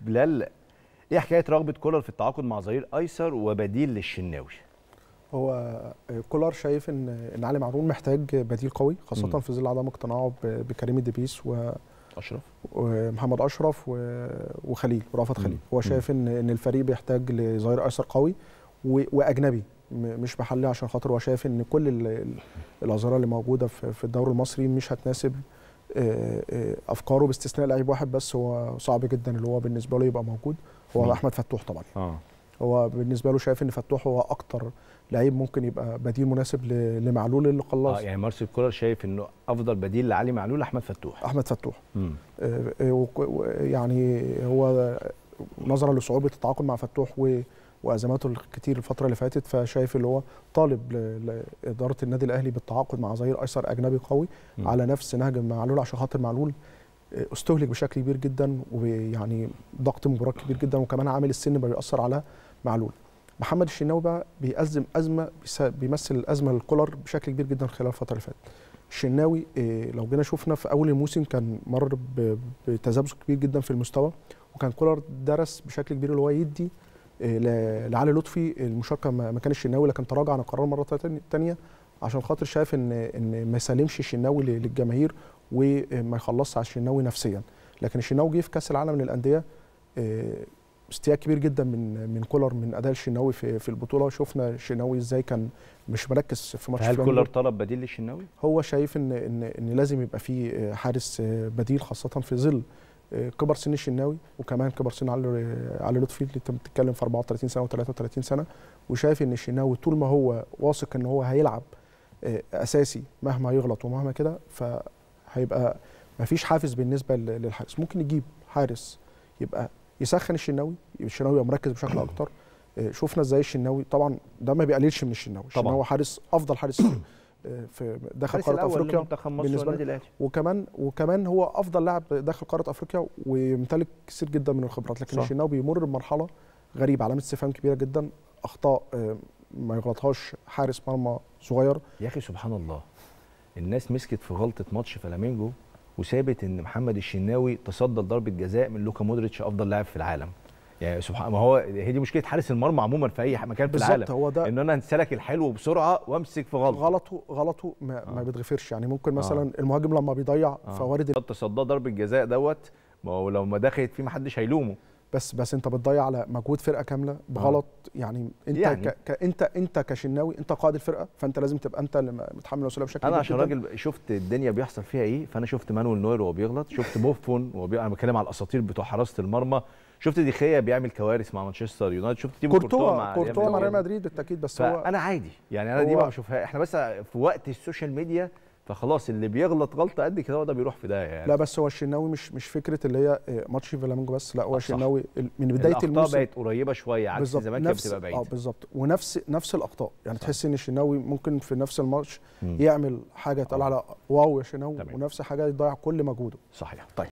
بلال إيه حكاية رغبة كولر في التعاقد مع ظهير أيسر وبديل للشناوي هو كولر شايف إن إن علي معلول محتاج بديل قوي خاصة مم. في ظل عدم اقتناعه بكريم الدبيس و- أشرف ومحمد أشرف و- وخليل ورأفت مم. خليل هو شايف إن إن الفريق بيحتاج لظهير أيسر قوي و- وأجنبي مش محلي عشان خاطر هو شايف إن كل ال- ال- الاظهره اللي موجودة في الدوري المصري مش هتناسب أفكاره باستثناء لعيب واحد بس هو صعب جدا اللي هو بالنسبة له يبقى موجود؟ هو أحمد فتوح طبعا. آه. هو بالنسبة له شايف إن فتوح هو أكتر لعيب ممكن يبقى بديل مناسب لمعلول اللي آه خلاص يعني مارسيل كولر شايف إنه أفضل بديل لعلي معلول أحمد فتوح. أحمد فتوح. مم. آه، آه، يعني هو نظرا لصعوبة التعاقد مع فتوح و- وأزماته الكتير الفترة اللي فاتت فشايف اللي هو طالب لاداره النادي الأهلي بالتعاقد مع ظهير أيسر أجنبي قوي مم. على نفس نهج معلول عشان خاطر معلول آه، استهلك بشكل كبير جدا ويعني ضغط مباراه كبير جدا وكمان عامل السن بيأثر على معلول محمد الشناوي بقى بيأزم أزمة بيس- بيمثل الازمه للكولر بشكل كبير جدا خلال الفترة اللي فاتت الشناوي آه، لو جينا شفنا في أول الموسم كان مر بتذبذب كبير جدا في المستوى وكان كولر درس بشكل كبير اللي هو يدي لعلي لطفي المشاركة م- مكان الشناوي لكن تراجع عن القرار مرة تانية عشان خاطر شايف ان إن ما يسلمش الشناوي للجماهير وما يخلصش على الشناوي نفسيا. لكن الشناوي جه في كأس العالم للأندية آه، استياء كبير جدا من من كولر من أداء الشناوي في في البطولة. شفنا الشناوي إزاي كان مش مركز في ماتش هل. كولر طلب بديل للشناوي هو شايف ان ان إن لازم يبقى في حارس بديل خاصة في ظل كبر سن الشناوي وكمان كبر سن علي علي لطفي اللي انت بتتكلم في 34 سنة و33 سنة. وشايف إن الشناوي طول ما هو واثق إن هو هيلعب آه، أساسي مهما يغلط ومهما كده فهيبقى ما فيش حافز بالنسبة للحارس. ممكن يجيب حارس يبقى يسخن الشناوي الشناوي يبقى مركز بشكل أكتر. آه، شفنا إزاي الشناوي طبعا ده ما بيقللش من الشناوي. الشناوي حارس أفضل حارس في داخل قارة أفريقيا الأهلي. وكمان وكمان هو أفضل لاعب داخل قارة أفريقيا ويمتلك كثير جدا من الخبرات لكن. الشناوي بيمر بمرحلة غريبة علامة استفهام كبيرة جدا أخطاء آه، ما يغلطهاش حارس مرمى صغير. يا أخي سبحان الله الناس مسكت في غلطة ماتش فلامينجو وسابت إن محمد الشناوي تصدى لضربة جزاء من لوكا مودريتش أفضل لاعب في العالم. يعني سبحان ما هو هي دي مشكلة حارس المرمى عموما في أي مكان في العالم هو ده إن أنا أنسى لك الحلو بسرعة وأمسك في غلطة غلطه غلطه ما, آه. ما بيتغفرش يعني ممكن مثلا المهاجم لما بيضيع آه. فوارد تصدى ضربة جزاء دوت ما هو لو ما دخلت فيه ما حدش هيلومه بس بس أنت بتضيع على مجهود فرقة كاملة بغلط يعني أنت يعني. ك ك انت أنت كشناوي أنت قائد الفرقة فأنت لازم تبقى أنت اللي متحمل المسؤوليه بشكل أنا عشان. راجل شفت الدنيا بيحصل فيها إيه فأنا شفت مانويل نوير وهو بيغلط شفت بوفون وهو بي... أنا بتكلم على الأساطير بتوع حراسة المرمى شفت ديخيا بيعمل كوارث مع مانشستر يونايتد شفت تيمو كورتوا مع كورتوا مع ريال مدريد. بالتأكيد بس هو فأنا عادي يعني أنا دي ما بشوفها إحنا بس في وقت ال social media فخلاص اللي بيغلط غلطة قد كده هو ده بيروح في ده يعني لا بس هو الشناوي مش مش فكرة اللي هي آه، ماتش فلامينجو بس لا هو صح. الشناوي ال- من بداية الأخطاء الموسم بقت قريبة شوية عكس زمان كانت بتبقى آه بعيده بالظبط ونفس نفس الأخطاء يعني صح. تحس إن الشناوي ممكن في نفس الماتش. يعمل حاجة تقال آه. على واو يا شناوي. ونفس حاجة يضيع كل مجهوده صحيح طيب